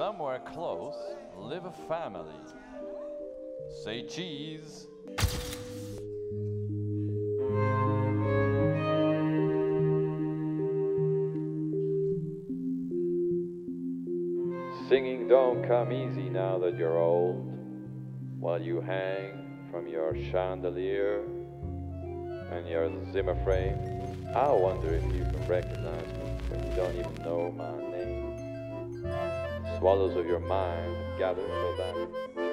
somewhere close live a family. Say cheese. Singing don't come easy now that you're old, while you hang from your chandelier and your Zimmer frame. I wonder if you can recognize me when you don't even know my name. Swallows of your mind gather so that